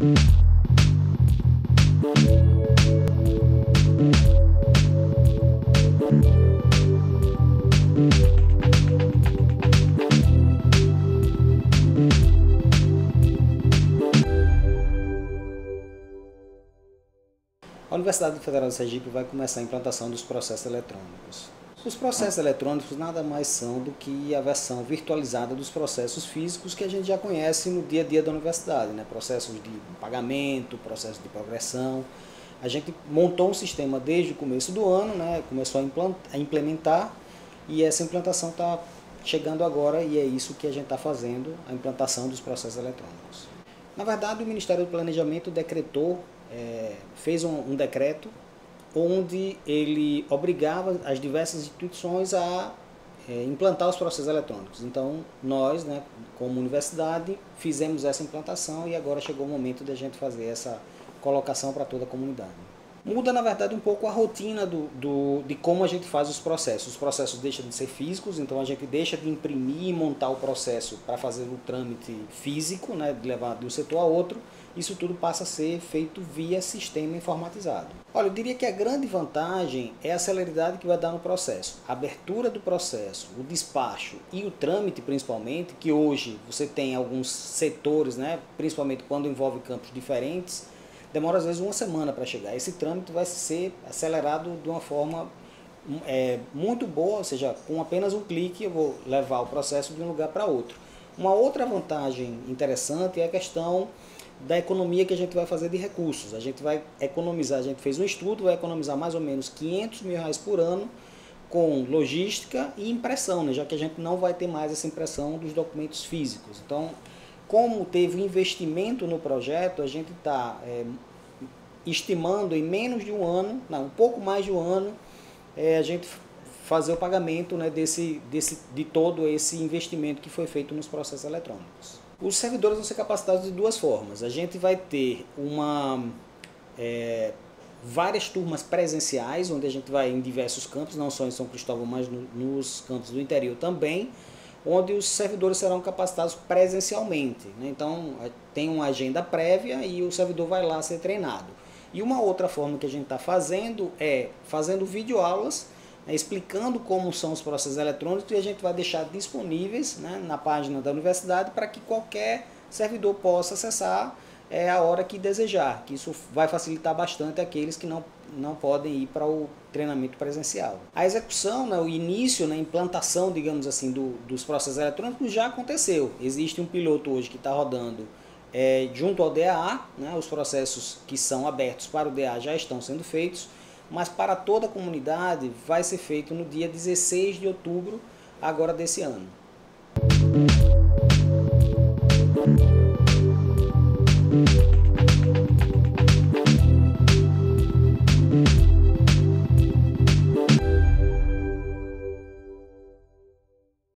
A Universidade Federal de Sergipe vai começar a implantação dos processos eletrônicos. Os processos eletrônicos nada mais são do que a versão virtualizada dos processos físicos que a gente já conhece no dia a dia da universidade, né? processos de pagamento, processos de progressão. A gente montou um sistema desde o começo do ano, né? começou a, implementar e essa implantação está chegando agora e é isso que a gente está fazendo, a implantação dos processos eletrônicos. Na verdade, o Ministério do Planejamento decretou é, fez um, um, decreto onde ele obrigava as diversas instituições a é, implantar os processos eletrônicos. Então, nós, né, como universidade, fizemos essa implantação e agora chegou o momento de a gente fazer essa colocação para toda a comunidade. Muda, na verdade, um pouco a rotina do, do, de como a gente faz os processos. Os processos deixam de ser físicos, então a gente deixa de imprimir e montar o processo para fazer o trâmite físico, né, de levar de um setor a outro. Isso tudo passa a ser feito via sistema informatizado. Olha, eu diria que a grande vantagem é a celeridade que vai dar no processo. A abertura do processo, o despacho e o trâmite, principalmente, que hoje você tem alguns setores, né, principalmente quando envolve campos diferentes, demora às vezes uma semana para chegar. Esse trâmite vai ser acelerado de uma forma é, muito boa, ou seja, com apenas um clique eu vou levar o processo de um lugar para outro. Uma outra vantagem interessante é a questão da economia que a gente vai fazer de recursos. A gente vai economizar, a gente fez um estudo, vai economizar mais ou menos 500 mil reais por ano com logística e impressão, né? já que a gente não vai ter mais essa impressão dos documentos físicos. Então, como teve investimento no projeto, a gente está é, estimando em menos de um ano, não, um pouco mais de um ano, é, a gente fazer o pagamento né, desse, desse, de todo esse investimento que foi feito nos processos eletrônicos. Os servidores vão ser capacitados de duas formas. A gente vai ter uma é, várias turmas presenciais, onde a gente vai em diversos campos, não só em São Cristóvão, mas no, nos campos do interior também, onde os servidores serão capacitados presencialmente. Né? Então, tem uma agenda prévia e o servidor vai lá ser treinado. E uma outra forma que a gente está fazendo é fazendo videoaulas, né, explicando como são os processos eletrônicos e a gente vai deixar disponíveis né, na página da universidade para que qualquer servidor possa acessar é, a hora que desejar, que isso vai facilitar bastante aqueles que não não podem ir para o treinamento presencial. A execução, né, o início, né, a implantação, digamos assim, do, dos processos eletrônicos já aconteceu. Existe um piloto hoje que está rodando é, junto ao DAA, né, os processos que são abertos para o DA já estão sendo feitos, mas para toda a comunidade vai ser feito no dia 16 de outubro agora desse ano.